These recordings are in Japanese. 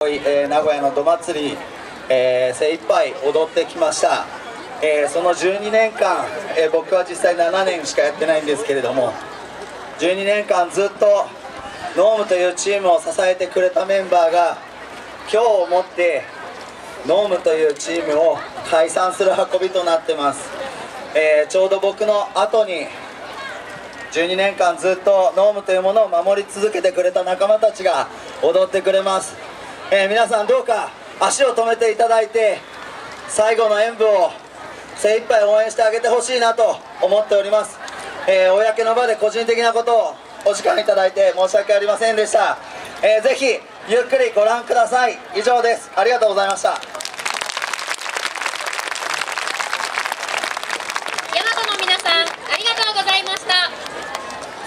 名古屋のど祭り、えー精一杯踊ってきました、えーその12年間、えー僕は実際7年しかやってないんですけれども12年間ずっとノームというチームを支えてくれたメンバーが今日をもってノームというチームを解散する運びとなってます、えーちょうど僕の後に12年間ずっとノームというものを守り続けてくれた仲間たちが踊ってくれます、えー皆さんどうか足を止めていただいて最後の演舞を精一杯応援してあげてほしいなと思っております、えー公の場で個人的なことをお時間いただいて申し訳ありませんでした、えーぜひゆっくりご覧ください。以上です。ありがとうございましたヤマトの皆さんありがとうございました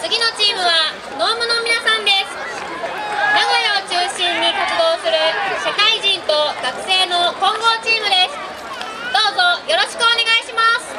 次のチームはノームの皆さんです名古屋を中心に活動する社会人と学生の混合チームですどうぞよろしくお願いします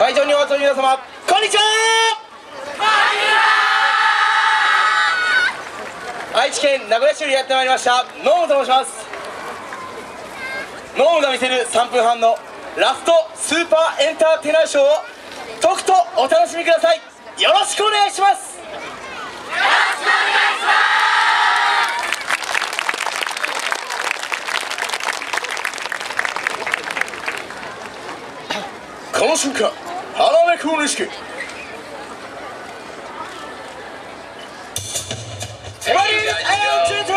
会場にお集まりの皆様こんにちは。愛知県名古屋市よりやってまいりましたノームと申します。ノームが見せる3分半のラストスーパーエンターテイナーショーをとくとお楽しみください。よろしくお願いします。この瞬間腹めくをしくセバリーアイアンチュート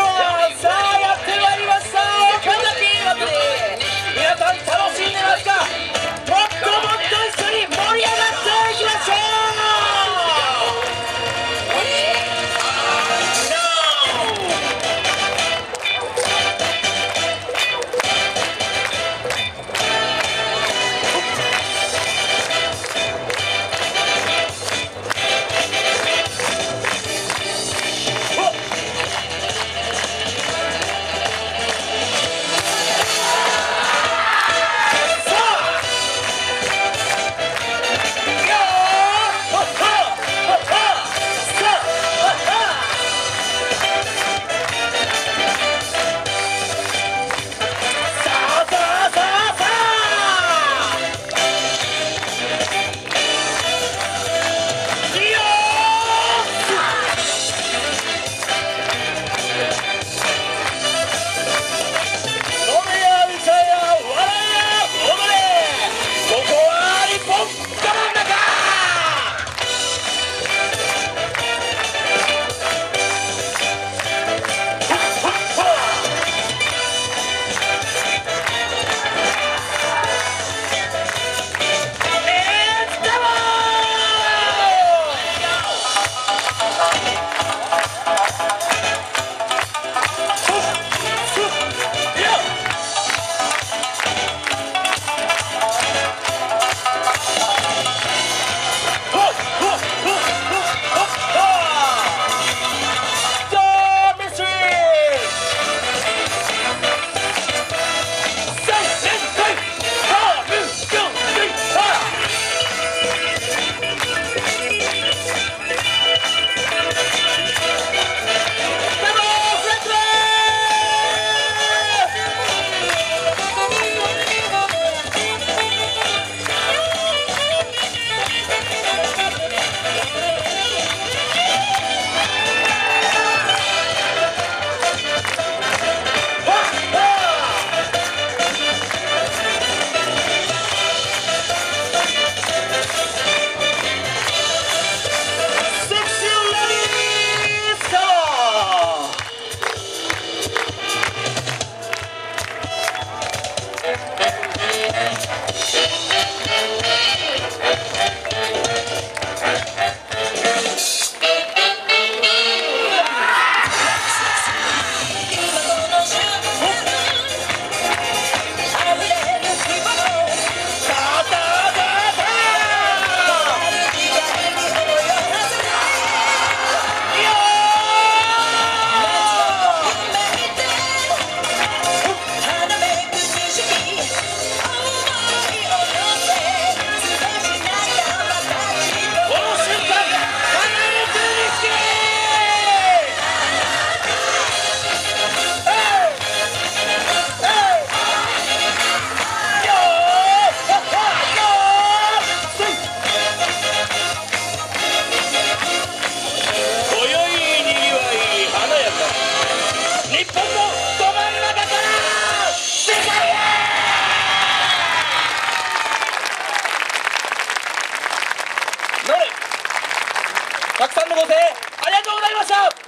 さあやってまいりました神崎祭り皆さん楽したくさんのご声援ありがとうございました。